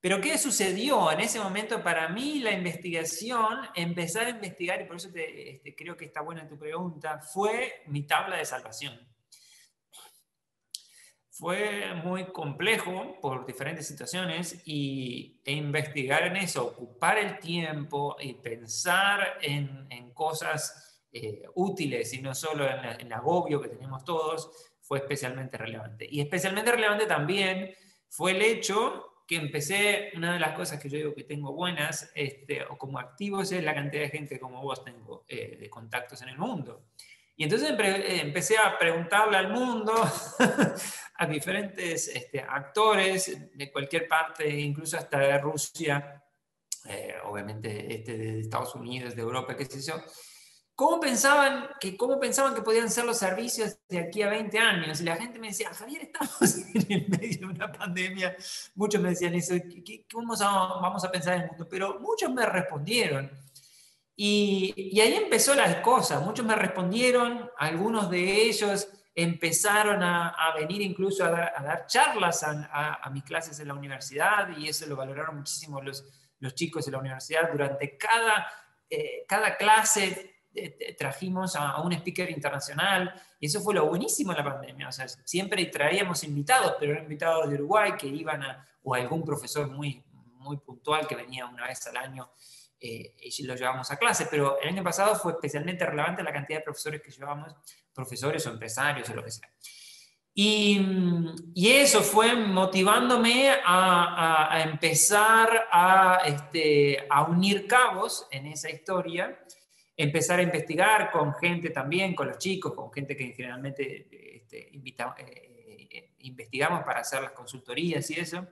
Pero ¿qué sucedió en ese momento? Para mí la investigación, empezar a investigar, y por eso este, creo que está buena tu pregunta, fue mi tabla de salvación. Fue muy complejo por diferentes situaciones y e investigar en eso, ocupar el tiempo y pensar en, cosas eh, útiles y no solo en, en el agobio que tenemos todos, fue especialmente relevante. Y especialmente relevante también fue el hecho que empecé, una de las cosas que yo digo que tengo buenas, este, o como activos, es la cantidad de gente como vos tengo eh, de contactos en el mundo. Y entonces empecé a preguntarle al mundo, a diferentes este, actores de cualquier parte, incluso hasta de Rusia, eh, obviamente este, de Estados Unidos, de Europa, qué sé yo, ¿Cómo pensaban, que, ¿Cómo pensaban que podían ser los servicios de aquí a 20 años? Y la gente me decía, Javier, estamos en el medio de una pandemia. Muchos me decían eso, ¿cómo vamos a pensar en el mundo? Pero muchos me respondieron. Y, y ahí empezó las cosas. Muchos me respondieron, algunos de ellos empezaron a, a venir incluso a dar, charlas a, a, mis clases en la universidad y eso lo valoraron muchísimo los, los chicos de la universidad. Durante cada, eh, cada clase trajimos a, un speaker internacional y eso fue lo buenísimo de la pandemia. O sea, siempre traíamos invitados, pero eran invitados de Uruguay que iban a, o algún profesor muy, muy puntual que venía una vez al año eh, y lo llevamos a clase. Pero el año pasado fue especialmente relevante la cantidad de profesores que llevamos, profesores o empresarios o lo que sea. Y, y eso fue motivándome a, a, empezar a, este, a unir cabos en esa historia empezar a investigar con gente también, con los chicos, con gente que generalmente este, eh, investigamos para hacer las consultorías y eso.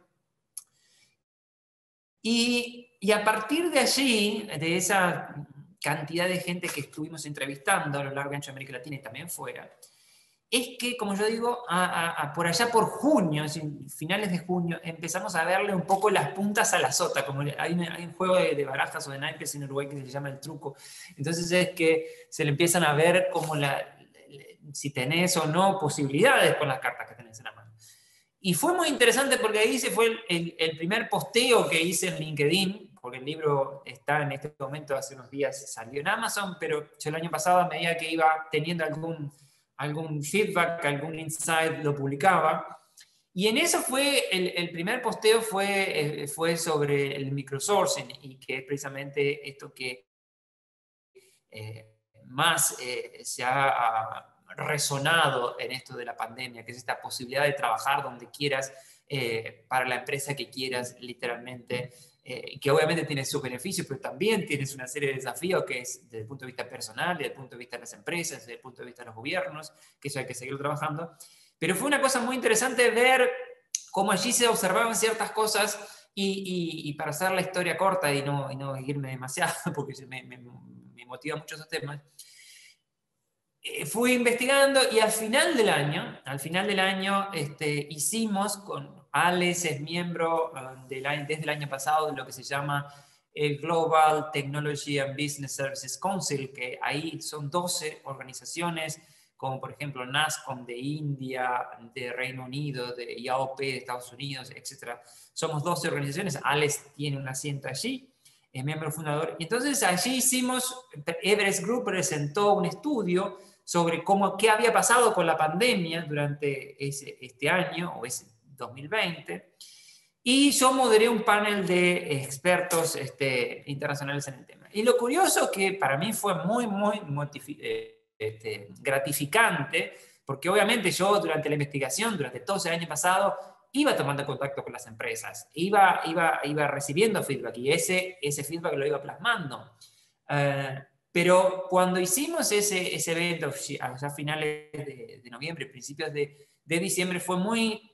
Y, y, a partir de allí, de esa cantidad de gente que estuvimos entrevistando a lo largo de América Latina y también fuera, es que, como yo digo, por allá por junio, finales de junio, empezamos a verle un poco las puntas a la sota, como hay, un juego de, barajas o de naipes en Uruguay que se llama el truco. Entonces es que se le empiezan a ver como la, si tenés o no posibilidades con las cartas que tenés en la mano. Y fue muy interesante porque ahí se fue el, el primer posteo que hice en LinkedIn, porque el libro está en este momento, hace unos días salió en Amazon, pero yo el año pasado a medida que iba teniendo algún algún feedback, algún insight, lo publicaba. Y en eso fue, el, primer posteo fue, eh, fue sobre el microsourcing y que es precisamente esto que eh, más eh, se ha resonado en esto de la pandemia, que es esta posibilidad de trabajar donde quieras, para la empresa que quieras, literalmente, eh, que obviamente tiene sus beneficios, pero también tienes una serie de desafíos que es desde el punto de vista personal, desde el punto de vista de las empresas, desde el punto de vista de los gobiernos, que eso hay que seguir trabajando. Pero fue una cosa muy interesante ver cómo allí se observaban ciertas cosas y, y, para hacer la historia corta y no, y no irme demasiado, porque me, me, me motiva mucho esos temas, eh, fui investigando y al final del año, al final del año este, hicimos con Alex es miembro um, desde el año pasado de lo que se llama el Global Technology and Business Services Council, que ahí son 12 organizaciones, como por ejemplo NASCOM de India, de Reino Unido, de IAOP de Estados Unidos, etc. Somos 12 organizaciones, Alex tiene un asiento allí, es miembro fundador. Entonces allí hicimos, Everest Group presentó un estudio sobre cómo, qué había pasado con la pandemia durante ese, este año, o ese 2020. y yo moderé un panel de expertos este, internacionales en el tema. Y lo curioso que para mí fue muy, muy eh, este, gratificante, porque obviamente yo durante la investigación, durante todo ese año pasado, iba tomando contacto con las empresas, iba, iba, iba recibiendo feedback y ese, ese feedback lo iba plasmando. Eh, pero cuando hicimos ese, ese evento a finales de, de noviembre, principios de, de diciembre, fue muy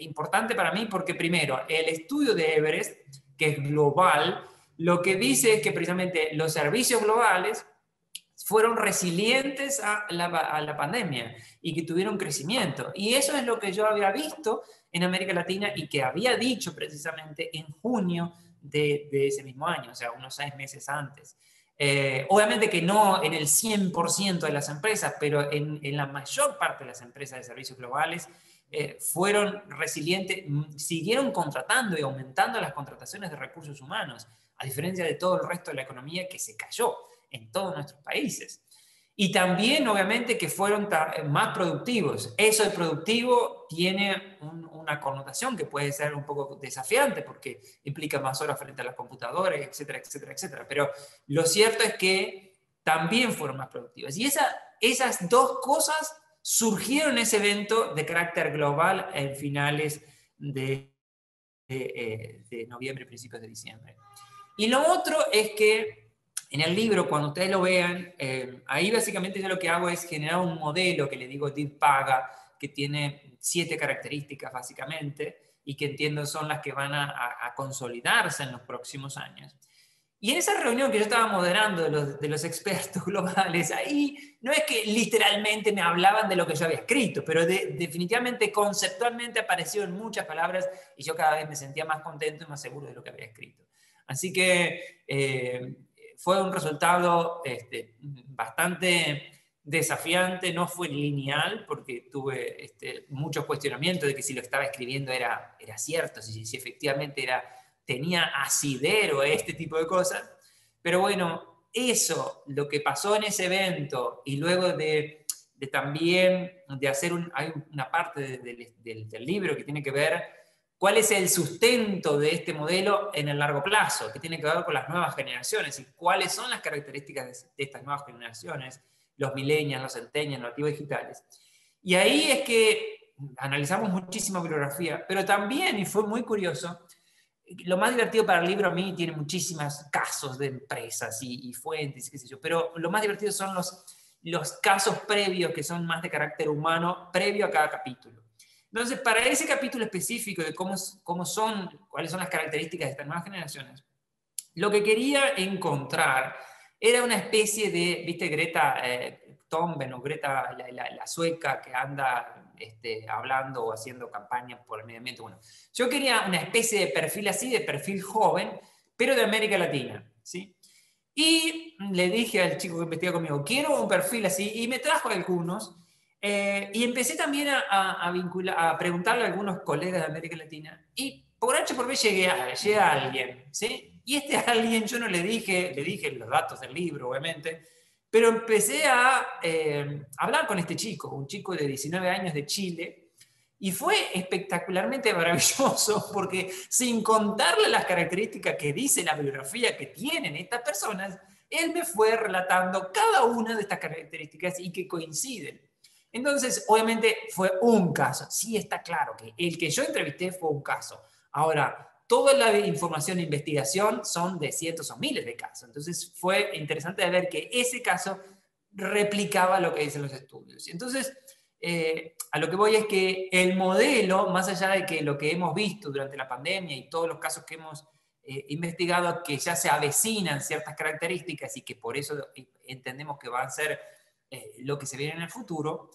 importante para mí porque primero, el estudio de Everest, que es global, lo que dice es que precisamente los servicios globales fueron resilientes a la, a la, pandemia y que tuvieron crecimiento. Y eso es lo que yo había visto en América Latina y que había dicho precisamente en junio de, de ese mismo año, o sea, unos seis meses antes. Eh, obviamente que no en el 100% de las empresas, pero en, en, la mayor parte de las empresas de servicios globales eh, fueron resilientes, mm, siguieron contratando y aumentando las contrataciones de recursos humanos, a diferencia de todo el resto de la economía que se cayó en todos nuestros países. Y también, obviamente, que fueron más productivos. Eso de productivo tiene una connotación que puede ser un poco desafiante porque implica más horas frente a las computadoras, etcétera, etcétera, etcétera. Pero lo cierto es que también fueron más productivos. Y esa, esas dos cosas surgieron ese evento de carácter global en finales de, de, eh, noviembre, principios de diciembre. Y lo otro es que en el libro, cuando ustedes lo vean, eh, ahí básicamente yo lo que hago es generar un modelo que le digo DIP Paga, que tiene siete características básicamente y que entiendo son las que van a consolidarse en los próximos años. Y en esa reunión que yo estaba moderando de los, de los, expertos globales, ahí no es que literalmente me hablaban de lo que yo había escrito, pero definitivamente conceptualmente aparecieron muchas palabras y yo cada vez me sentía más contento y más seguro de lo que había escrito. Así que eh, fue un resultado este, bastante desafiante, no fue lineal, porque tuve este, muchos cuestionamientos de que si lo estaba escribiendo era, era cierto, si, si efectivamente era tenía asidero, este tipo de cosas. Pero bueno, eso, lo que pasó en ese evento y luego de, también de hacer un, hay una parte del libro que tiene que ver cuál es el sustento de este modelo en el largo plazo, que tiene que ver con las nuevas generaciones y cuáles son las características de, estas nuevas generaciones, los millennials, los centennials, los nativos digitales. Y ahí es que analizamos muchísima bibliografía, pero también, y fue muy curioso, lo más divertido para el libro a mí tiene muchísimos casos de empresas y, fuentes, qué sé yo, pero lo más divertido son los, los casos previos que son más de carácter humano, previo a cada capítulo. Entonces, para ese capítulo específico de cómo, cómo son, cuáles son las características de estas nuevas generaciones, lo que quería encontrar era una especie de, viste, Greta eh, Thunberg o Greta la, la sueca que anda este, hablando o haciendo campañas por el medio ambiente. Bueno, yo quería una especie de perfil así, de perfil joven, pero de América Latina, ¿sí? Y le dije al chico que investiga conmigo, quiero un perfil así, y me trajo algunos, eh, y empecé también a, vincular, a preguntarle a algunos colegas de América Latina, y por H por B llegué a, llegué a alguien, ¿sí? Y este alguien yo no le dije, le dije los datos del libro, obviamente, pero empecé a eh, hablar con este chico, un chico de 19 años de Chile, y fue espectacularmente maravilloso porque sin contarle las características que dice la bibliografía que tienen estas personas, él me fue relatando cada una de estas características y que coinciden. Entonces, obviamente fue un caso. Sí está claro que el que yo entrevisté fue un caso. Ahora, toda la información e investigación son de cientos o miles de casos. Entonces fue interesante ver que ese caso replicaba lo que dicen los estudios. Entonces, eh, a lo que voy es que el modelo, más allá de que lo que hemos visto durante la pandemia y todos los casos que hemos eh, investigado, que ya se avecinan ciertas características y que por eso entendemos que van a ser eh, lo que se viene en el futuro,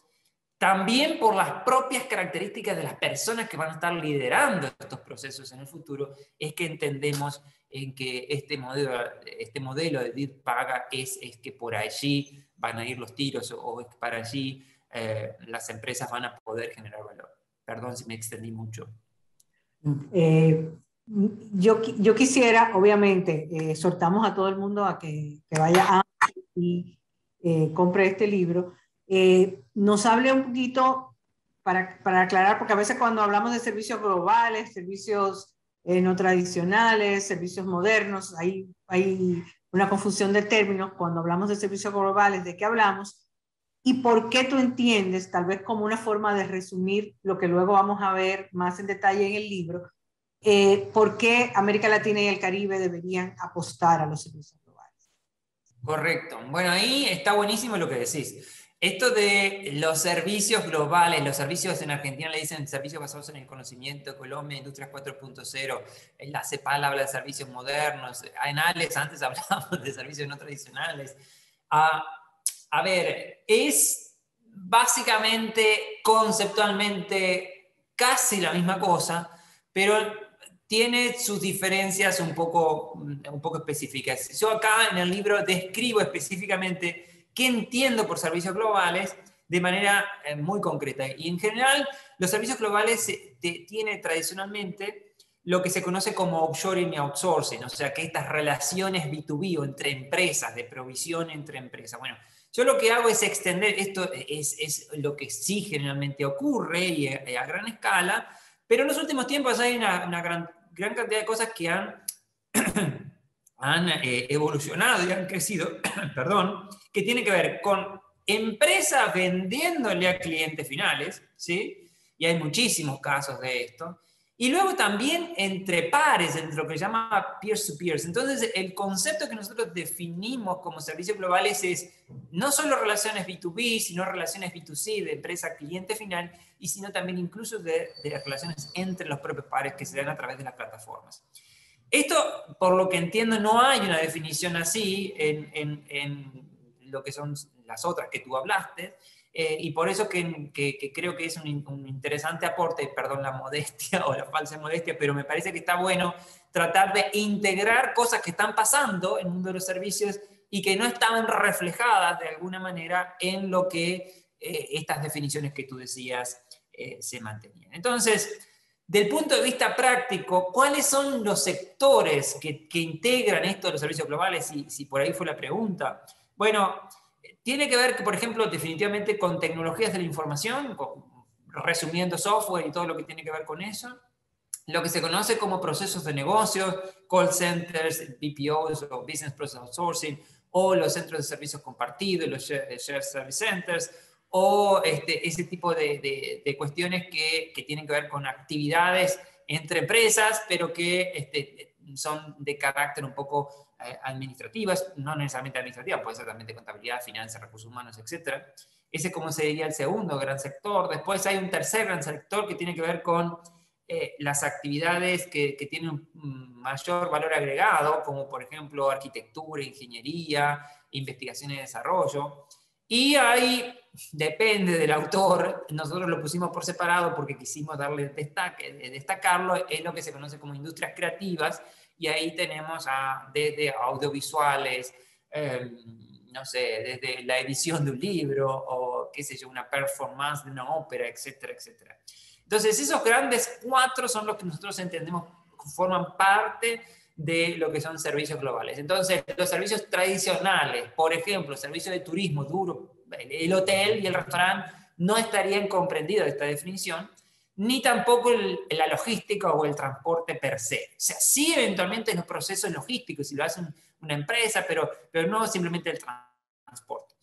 también por las propias características de las personas que van a estar liderando estos procesos en el futuro, es que entendemos en que este modelo, este modelo de DIR paga es, es que por allí van a ir los tiros o, es que para allí eh, las empresas van a poder generar valor. Perdón si me extendí mucho. Eh, yo, yo quisiera, obviamente, eh, soltamos a todo el mundo a que, que vaya a y compre este libro, eh, nos hable un poquito para, para, aclarar, porque a veces cuando hablamos de servicios globales, servicios eh, no tradicionales, servicios modernos. Hay, hay una confusión de términos cuando hablamos de servicios globales, ¿de qué hablamos? ¿Y por qué tú entiendes, tal vez como una forma de resumir lo que luego vamos a ver más en detalle en el libro, eh, por qué América Latina y el Caribe deberían apostar a los servicios globales? Correcto. Bueno, ahí está buenísimo lo que decís. Esto de los servicios globales, los servicios en Argentina le dicen servicios basados en el conocimiento, Colombia, Industrias 4.0, la CEPAL habla de servicios modernos, en ALES antes hablábamos de servicios no tradicionales. Ah, a ver, es básicamente conceptualmente casi la misma cosa, pero tiene sus diferencias un poco, un poco específicas. Yo acá en el libro describo específicamente qué entiendo por servicios globales de manera eh, muy concreta. Y en general, los servicios globales tienen tradicionalmente lo que se conoce como offshoring y outsourcing, o sea, que estas relaciones B2B o entre empresas, de provisión entre empresas. Bueno, yo lo que hago es extender, esto es, es lo que sí generalmente ocurre y a, gran escala, pero en los últimos tiempos hay una, una gran, gran cantidad de cosas que han han eh, evolucionado y han crecido, perdón, que tiene que ver con empresas vendiéndole a clientes finales, ¿sí? Y hay muchísimos casos de esto. Y luego también entre pares, entre lo que se llama peer-to-peers. Entonces, el concepto que nosotros definimos como servicios globales es no solo relaciones B2B, sino relaciones B2C, de empresa-cliente final, y sino también incluso de, de relaciones entre los propios pares que se dan a través de las plataformas. Esto, por lo que entiendo, no hay una definición así en, lo que son las otras que tú hablaste, eh, y por eso que, creo que es un, interesante aporte, perdón la modestia o la falsa modestia, pero me parece que está bueno tratar de integrar cosas que están pasando en el mundo de los servicios y que no estaban reflejadas de alguna manera en lo que eh, estas definiciones que tú decías eh, se mantenían. Entonces, del punto de vista práctico, ¿cuáles son los sectores que, integran esto de los servicios globales? Si, por ahí fue la pregunta. Bueno, tiene que ver, por ejemplo, definitivamente con tecnologías de la información, resumiendo software y todo lo que tiene que ver con eso. Lo que se conoce como procesos de negocios, call centers, BPOs o Business Process Outsourcing, o los centros de servicios compartidos, los Shared Service Centers, o este, ese tipo de, de, cuestiones que, que, tienen que ver con actividades entre empresas, pero que este, son de carácter un poco eh, administrativas, no necesariamente administrativas, puede ser también de contabilidad, finanzas, recursos humanos, etc. Ese como sería el segundo gran sector. Después hay un tercer gran sector que tiene que ver con eh, las actividades que, que, tienen mayor valor agregado, como por ejemplo arquitectura, ingeniería, investigación y desarrollo. Y ahí depende del autor, nosotros lo pusimos por separado porque quisimos darle destaque, destacarlo, es lo que se conoce como industrias creativas, y ahí tenemos a, desde audiovisuales, em, no sé, desde la edición de un libro o qué sé yo, una performance de una ópera, etcétera, etcétera. Entonces, esos grandes cuatro son los que nosotros entendemos forman parte de lo que son servicios globales. Entonces, los servicios tradicionales, por ejemplo, servicios de turismo duro, el hotel y el restaurante no estarían comprendidos de esta definición, ni tampoco la logística o el transporte per se. O sea, sí eventualmente los procesos logísticos, si lo hace una empresa, pero, pero no simplemente el transporte.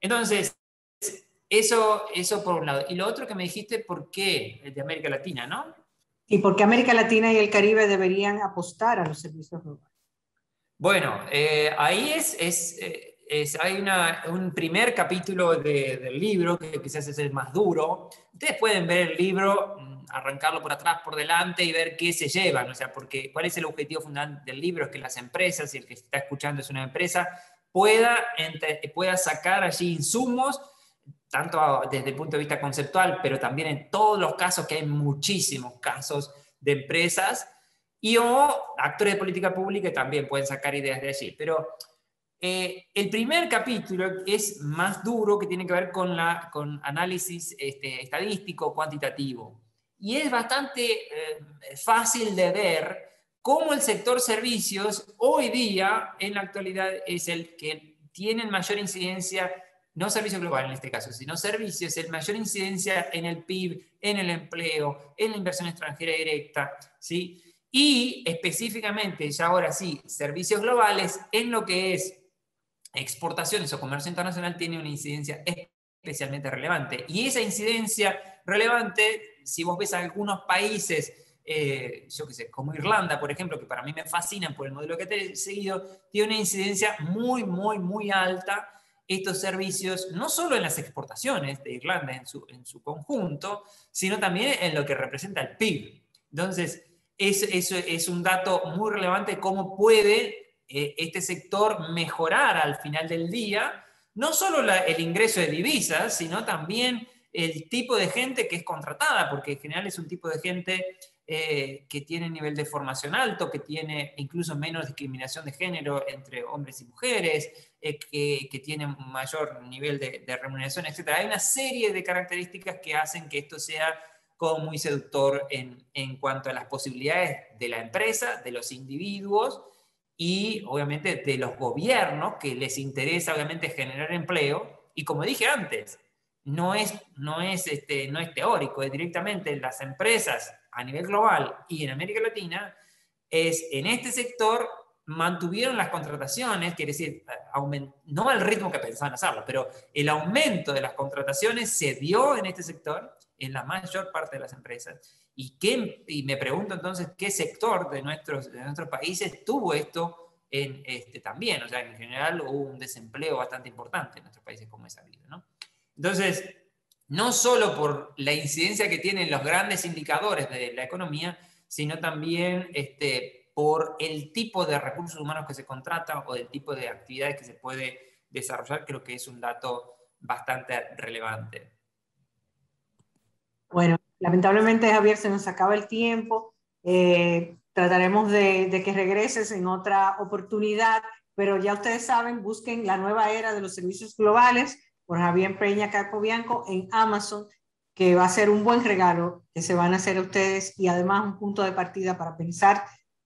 Entonces, eso, eso por un lado. Y lo otro que me dijiste, ¿por qué de América Latina, no? ¿Y por qué América Latina y el Caribe deberían apostar a los servicios globales? Bueno, eh, ahí es, es, eh, es hay una, un primer capítulo del libro, que quizás es el más duro. Ustedes pueden ver el libro, mm, arrancarlo por atrás, por delante y ver qué se llevan. O sea, porque cuál es el objetivo fundamental del libro, es que las empresas, y el que está escuchando es una empresa, pueda, pueda sacar allí insumos tanto desde el punto de vista conceptual, pero también en todos los casos, que hay muchísimos casos de empresas, y o actores de política pública también pueden sacar ideas de allí. Pero eh, el primer capítulo es más duro, que tiene que ver con, la, con análisis este, estadístico, cuantitativo. Y es bastante eh, fácil de ver cómo el sector servicios hoy día, en la actualidad, es el que tiene mayor incidencia no servicio global en este caso, sino servicios, el mayor incidencia en el PIB, en el empleo, en la inversión extranjera directa, ¿sí? y específicamente, ya ahora sí, servicios globales en lo que es exportaciones o comercio internacional tiene una incidencia especialmente relevante. Y esa incidencia relevante, si vos ves algunos países, eh, yo qué sé, como Irlanda, por ejemplo, que para mí me fascinan por el modelo que he seguido, tiene una incidencia muy, muy, muy alta estos servicios, no solo en las exportaciones de Irlanda en su, en su conjunto, sino también en lo que representa el PIB. Entonces, eso es, un dato muy relevante cómo puede eh, este sector mejorar al final del día, no solo el ingreso de divisas, sino también el tipo de gente que es contratada, porque en general es un tipo de gente eh, que tiene nivel de formación alto, que tiene incluso menos discriminación de género entre hombres y mujeres, eh, que, que, tiene mayor nivel de, de remuneración, etc. Hay una serie de características que hacen que esto sea como muy seductor en, en cuanto a las posibilidades de la empresa, de los individuos y obviamente de los gobiernos que les interesa obviamente generar empleo. Y como dije antes, no es, no es, este, no es teórico, es directamente las empresas a nivel global y en América Latina, es en este sector mantuvieron las contrataciones, quiere decir, no al ritmo que pensaban hacerlo, pero el aumento de las contrataciones se dio en este sector en la mayor parte de las empresas. ¿Y, qué, y me pregunto entonces qué sector de nuestros, de nuestros países tuvo esto en este, también. O sea, en general hubo un desempleo bastante importante en nuestros países, como es sabido. ¿no? Entonces, no solo por la incidencia que tienen los grandes indicadores de la economía, sino también este, por el tipo de recursos humanos que se contratan o del tipo de actividades que se puede desarrollar, creo que es un dato bastante relevante. Bueno, lamentablemente Javier se nos acaba el tiempo. Eh, trataremos de, que regreses en otra oportunidad, pero ya ustedes saben, busquen la nueva era de los servicios globales por Javier Peña Capobianco en Amazon, que va a ser un buen regalo que se van a hacer a ustedes y además un punto de partida para pensar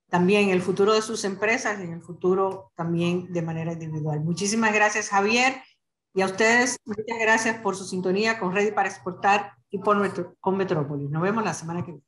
también el futuro de sus empresas y en el futuro también de manera individual. Muchísimas gracias, Javier. Y a ustedes, muchas gracias por su sintonía con Ready para Exportar y por con Metrópolis. Nos vemos la semana que viene.